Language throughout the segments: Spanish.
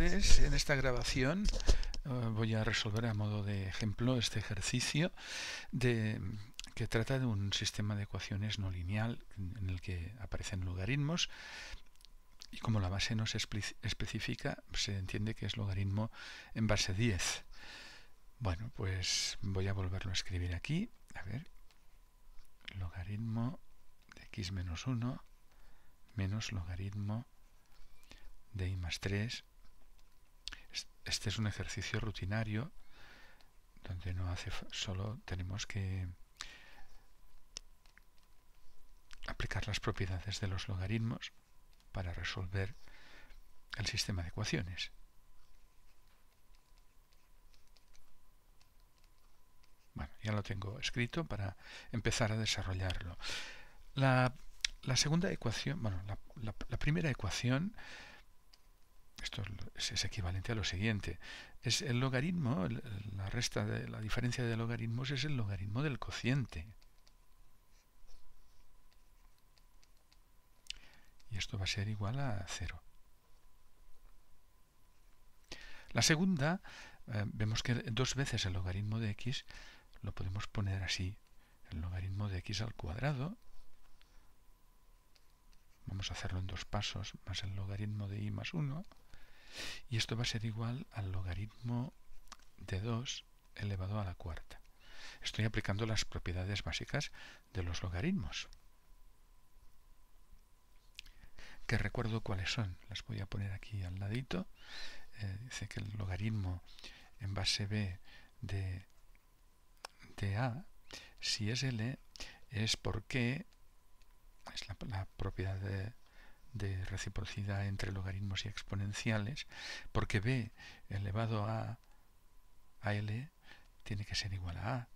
En esta grabación eh, voy a resolver a modo de ejemplo este ejercicio que trata de un sistema de ecuaciones no lineal en el que aparecen logaritmos y como la base no se especifica, se entiende que es logaritmo en base 10. Bueno, pues voy a volverlo a escribir aquí. A ver, logaritmo de x menos 1 menos logaritmo de i más 3. Este es un ejercicio rutinario donde no hace solo tenemos que aplicar las propiedades de los logaritmos para resolver el sistema de ecuaciones. Bueno, ya lo tengo escrito para empezar a desarrollarlo. La, segunda ecuación, bueno, la, primera ecuación, es, equivalente a lo siguiente, es el logaritmo, la resta la diferencia de logaritmos es el logaritmo del cociente. Y esto va a ser igual a 0. La segunda, eh, vemos que dos veces el logaritmo de x lo podemos poner así. El logaritmo de x al cuadrado. Vamos a hacerlo en dos pasos, más el logaritmo de i más 1. Y esto va a ser igual al logaritmo de 2 elevado a la cuarta. Estoy aplicando las propiedades básicas de los logaritmos. Que recuerdo cuáles son. Las voy a poner aquí al ladito. Eh, dice que el logaritmo en base b de a, si es L, es porque es la, propiedad de, reciprocidad entre logaritmos y exponenciales, porque b elevado a, a L tiene que ser igual a A,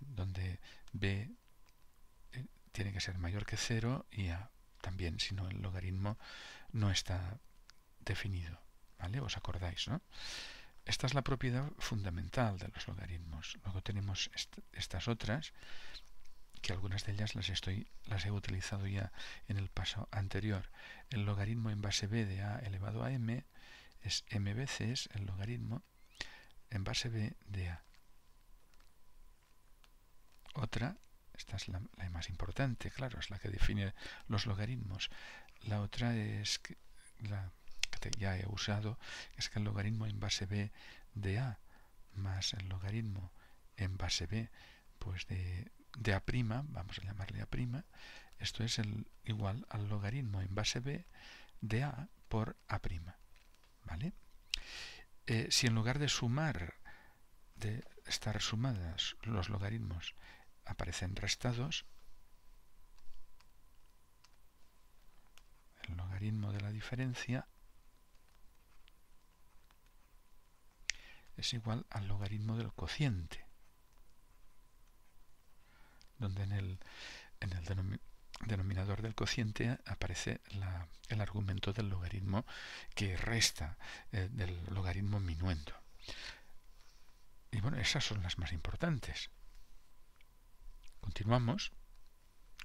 donde b eh, tiene que ser mayor que 0 y A también, si no el logaritmo no está definido. ¿Vale? ¿Os acordáis, no? Esta es la propiedad fundamental de los logaritmos. Luego tenemos estas otras, que algunas de ellas las, estoy, las he utilizado ya en el paso anterior. El logaritmo en base b de a elevado a m es m veces el logaritmo en base b de a. Otra, esta es la, más importante, claro, es la que define los logaritmos. La otra es la ya he usado, es que el logaritmo en base b de a más el logaritmo en base b pues de, de a', vamos a llamarle a', esto es igual al logaritmo en base b de a por a'. ¿Vale? Eh, si en lugar de sumar, de estar sumadas los logaritmos, aparecen restados, el logaritmo de la diferencia es igual al logaritmo del cociente, donde en el, en el denominador del cociente aparece el argumento del logaritmo que resta eh, del logaritmo minuendo. Y bueno, esas son las más importantes. Continuamos.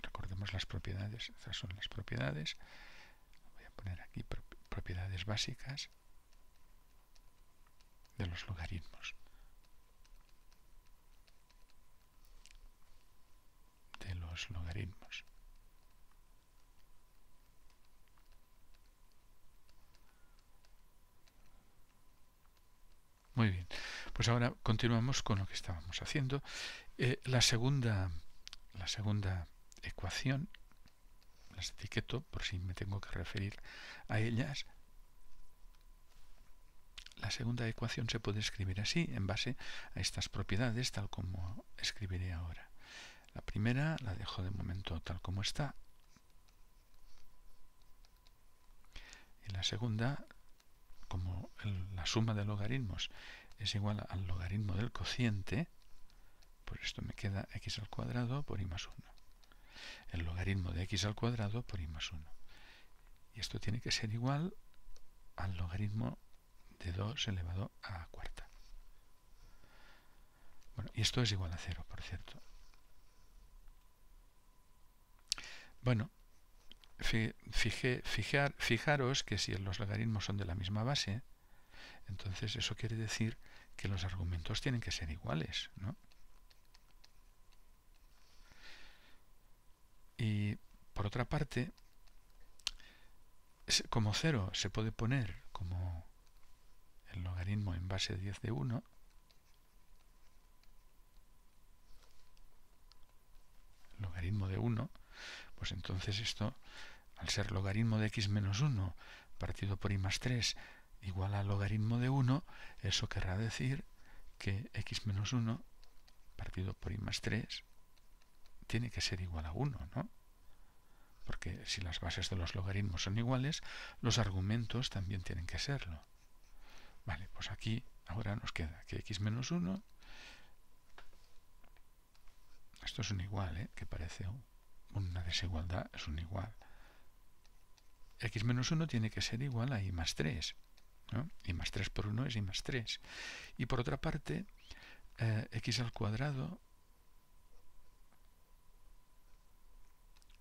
Recordemos las propiedades. Esas son las propiedades. Voy a poner aquí propiedades básicas de los logaritmos. De los logaritmos. Muy bien, pues ahora continuamos con lo que estábamos haciendo. Eh, la segunda, la segunda ecuación, las etiqueto por si me tengo que referir a ellas, la segunda ecuación se puede escribir así, en base a estas propiedades, tal como escribiré ahora. La primera la dejo de momento tal como está. Y la segunda, como la suma de logaritmos es igual al logaritmo del cociente, por esto me queda x al cuadrado por i más 1. El logaritmo de x al cuadrado por i más 1. Y esto tiene que ser igual al logaritmo de 2 elevado a cuarta. Bueno, y esto es igual a 0, por cierto. Bueno, fijar, fijaros que si los logaritmos son de la misma base, entonces eso quiere decir que los argumentos tienen que ser iguales, ¿no? Y por otra parte, como cero se puede poner como el logaritmo en base 10 de 1, logaritmo de 1, pues entonces esto, al ser logaritmo de x menos 1 partido por i más 3 igual al logaritmo de 1, eso querrá decir que x menos 1 partido por i más 3 tiene que ser igual a 1, ¿no? Porque si las bases de los logaritmos son iguales, los argumentos también tienen que serlo. Vale, pues aquí ahora nos queda que x menos 1, esto es un igual, ¿eh? que parece una desigualdad, es un igual. x menos 1 tiene que ser igual a i más 3. ¿no? i más 3 por 1 es i más 3. Y por otra parte, eh, x al cuadrado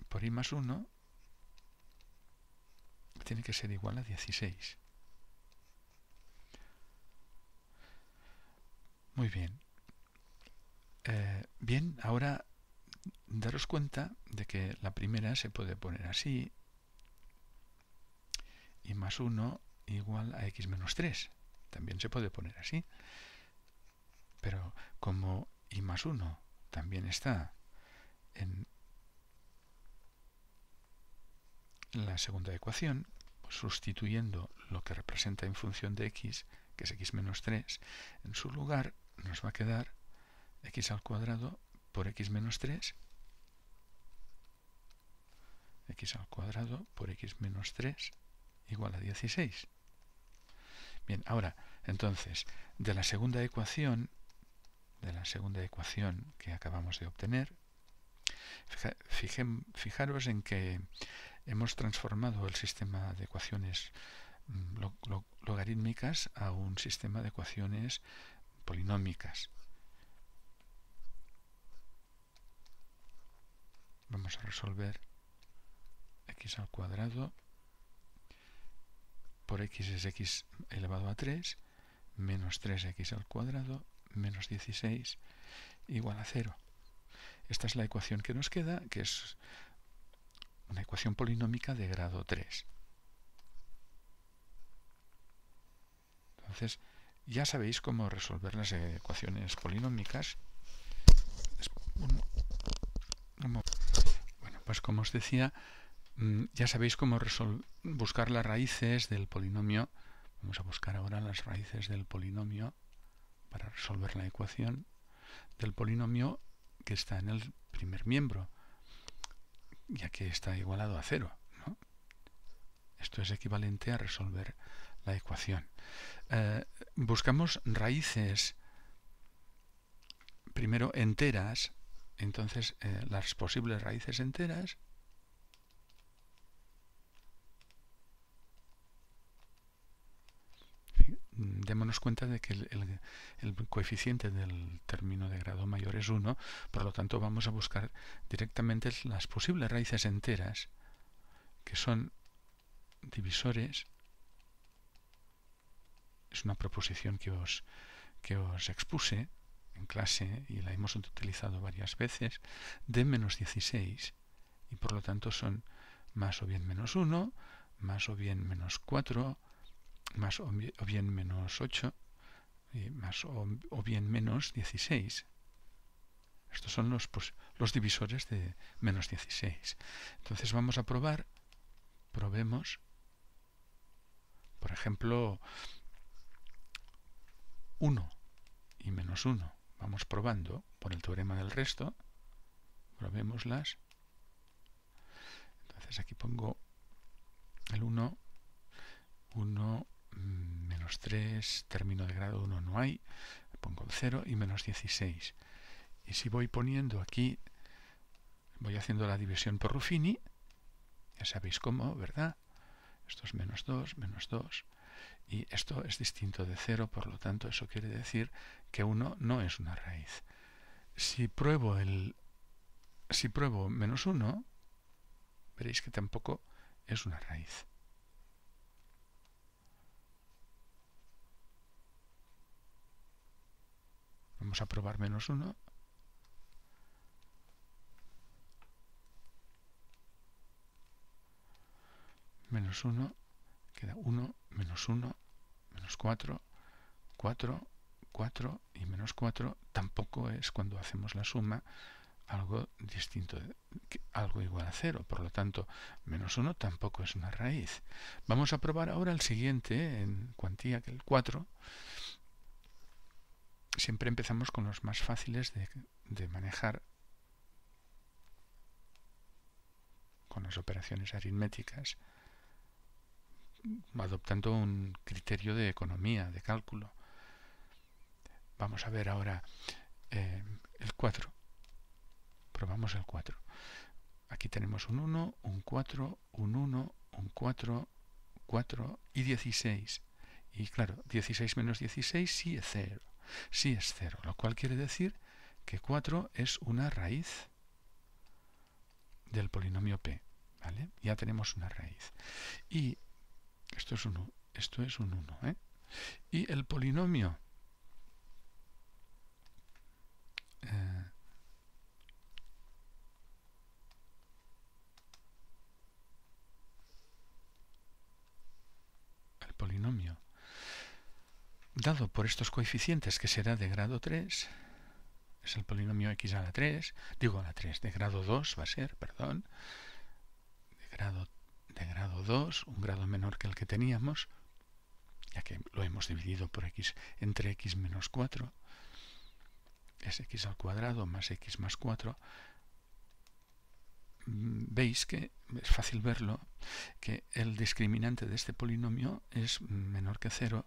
por i más 1 tiene que ser igual a 16. Muy bien. Eh, bien, ahora daros cuenta de que la primera se puede poner así, y más 1 igual a x menos 3. También se puede poner así. Pero como y más 1 también está en la segunda ecuación, pues sustituyendo lo que representa en función de x, que es x menos 3, en su lugar nos va a quedar x al cuadrado por x menos 3 x al cuadrado por x menos 3 igual a 16. Bien, ahora, entonces, de la segunda ecuación, de la segunda ecuación que acabamos de obtener, fijaros en que hemos transformado el sistema de ecuaciones mm, logarítmicas a un sistema de ecuaciones polinómicas. Vamos a resolver x al cuadrado por x es x elevado a 3 menos 3x al cuadrado menos 16 igual a 0. Esta es la ecuación que nos queda, que es una ecuación polinómica de grado 3. Entonces, ya sabéis cómo resolver las ecuaciones polinómicas. Pues como os decía, mm, ya sabéis cómo buscar las raíces del polinomio. Vamos a buscar ahora las raíces del polinomio para resolver la ecuación del polinomio que está en el primer miembro, ya que está igualado a cero. Esto es equivalente a resolver la ecuación. Eh, buscamos raíces primero enteras, entonces eh, las posibles raíces enteras démonos cuenta de que el, el, coeficiente del término de grado mayor es 1, por lo tanto vamos a buscar directamente las posibles raíces enteras, que son divisores. Es una proposición que os, que os expuse en clase y la hemos utilizado varias veces, de menos 16 y por lo tanto son más o bien menos 1, más o bien menos 4, más o bien menos 8 y más o, bien menos 16. Estos son los, pues, los divisores de menos 16. Entonces vamos a probar, probemos, por ejemplo, 1 y menos 1. Vamos probando por el teorema del resto. Probémoslas. Entonces aquí pongo el 1, 1, menos 3, término de grado 1 no hay. Pongo el 0 y menos 16. Y si voy poniendo aquí, voy haciendo la división por Ruffini, ya sabéis cómo, ¿verdad? Esto es menos 2, menos 2, y esto es distinto de 0, por lo tanto eso quiere decir que 1 no es una raíz. Si pruebo el si pruebo menos 1, veréis que tampoco es una raíz. Vamos a probar menos 1. Menos 1, queda 1, menos 1, menos 4, 4, 4 y menos 4 tampoco es cuando hacemos la suma algo distinto, algo igual a 0. Por lo tanto, menos 1 tampoco es una raíz. Vamos a probar ahora el siguiente en cuantía, que el 4. Siempre empezamos con los más fáciles de, de manejar con las operaciones aritméticas, adoptando un criterio de economía, de cálculo. Vamos a ver ahora eh, el 4. Probamos el 4. Aquí tenemos un 1, un 4, un 1, un 4, 4 y 16. Y claro, 16 menos 16 sí es 0. Sí es 0, lo cual quiere decir que 4 es una raíz del polinomio p. ¿vale? Ya tenemos una raíz. Y esto es un, esto es un 1. ¿eh? Y el polinomio eh, el polinomio dado por estos coeficientes que será de grado 3 es el polinomio x a la 3 digo a la 3 de grado 2 va a ser perdón de grado de grado 2 un grado menor que el que teníamos ya que lo hemos dividido por x entre x menos 4 es x al cuadrado más x más 4, mm, veis que es fácil verlo, que el discriminante de este polinomio es menor que 0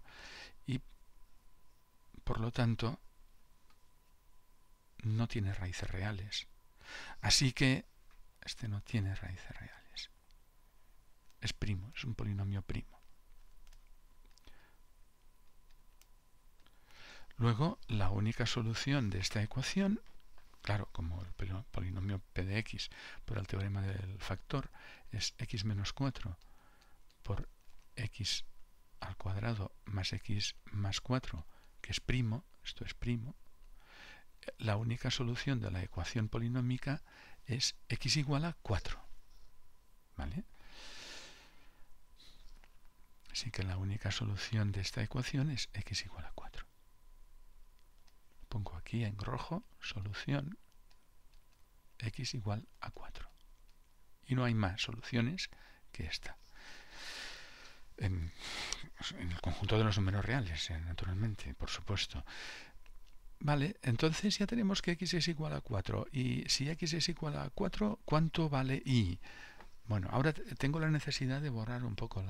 y por lo tanto no tiene raíces reales. Así que este no tiene raíces reales. Es primo, es un polinomio primo. Luego, la única solución de esta ecuación, claro, como el polinomio p de x por el teorema del factor es x menos 4 por x al cuadrado más x más 4, que es primo, esto es primo, la única solución de la ecuación polinómica es x igual a 4. ¿Vale? Así que la única solución de esta ecuación es x igual a 4 pongo aquí en rojo, solución x igual a 4. Y no hay más soluciones que esta. En, el conjunto de los números reales, eh, naturalmente, por supuesto. Vale, entonces ya tenemos que x es igual a 4. Y si x es igual a 4, ¿cuánto vale y? Bueno, ahora tengo la necesidad de borrar un poco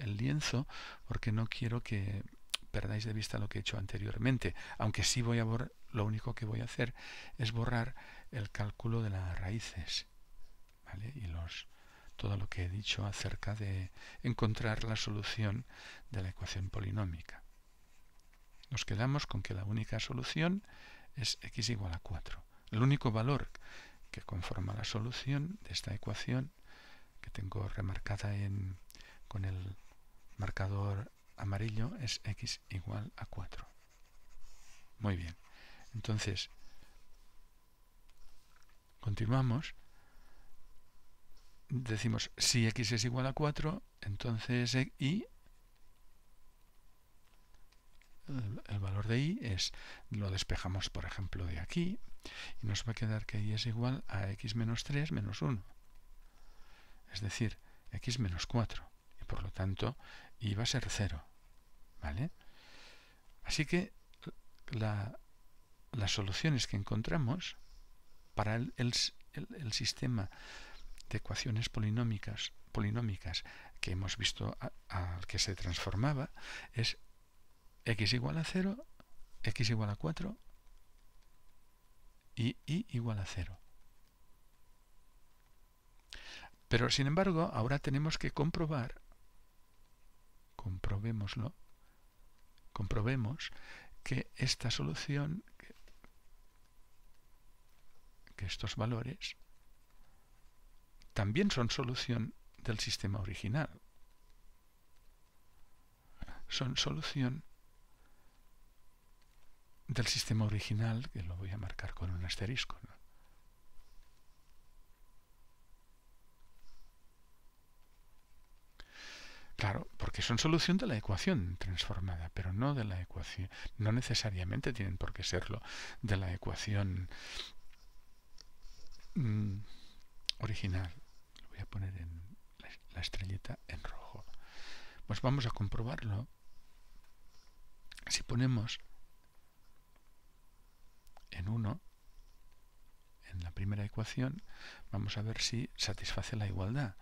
el lienzo porque no quiero que perdáis de vista lo que he hecho anteriormente, aunque sí voy a borrar, lo único que voy a hacer es borrar el cálculo de las raíces, ¿vale? Y los todo lo que he dicho acerca de encontrar la solución de la ecuación polinómica. Nos quedamos con que la única solución es x igual a 4. El único valor que conforma la solución de esta ecuación, que tengo remarcada en, con el marcador amarillo es x igual a 4. Muy bien. Entonces, continuamos. Decimos, si x es igual a 4, entonces y el valor de y es, lo despejamos por ejemplo de aquí, y nos va a quedar que y es igual a x menos 3 menos 1. Es decir, x menos 4. Y por lo tanto, y va a ser 0. ¿Vale? Así que las soluciones que encontramos para el, sistema de ecuaciones polinómicas, polinómicas que hemos visto al que se transformaba es x igual a 0, x igual a 4 y y igual a 0. Pero sin embargo, ahora tenemos que comprobar, comprobémoslo, comprobemos que esta solución, que, estos valores, también son solución del sistema original. Son solución del sistema original, que lo voy a marcar con un asterisco. Claro, porque son solución de la ecuación transformada, pero no de la ecuación, no necesariamente tienen por qué serlo de la ecuación mm, original. Lo voy a poner en la estrellita en rojo. Pues vamos a comprobarlo. Si ponemos en 1 en la primera ecuación, vamos a ver si satisface la igualdad.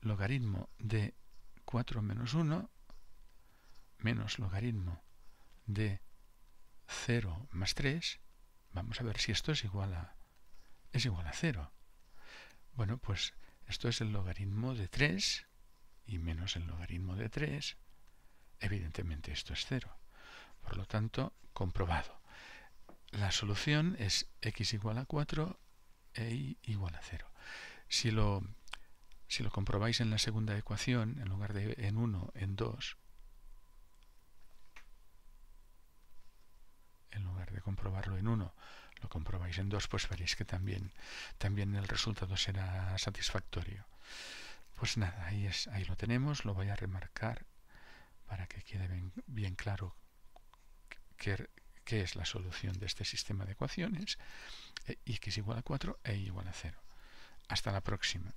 Logaritmo de 4 menos 1 menos logaritmo de 0 más 3, vamos a ver si esto es igual a, es igual a 0. Bueno, pues esto es el logaritmo de 3 y menos el logaritmo de 3. Evidentemente esto es 0. Por lo tanto, comprobado. La solución es x igual a 4 e y igual a 0. Si lo si lo comprobáis en la segunda ecuación, en lugar de en 1, en 2, en lugar de comprobarlo en 1, lo comprobáis en 2, pues veréis que también, también el resultado será satisfactorio. Pues nada, ahí, es, ahí lo tenemos, lo voy a remarcar para que quede bien, bien claro qué, qué, es la solución de este sistema de ecuaciones, x igual a 4 e y igual a 0. Hasta la próxima.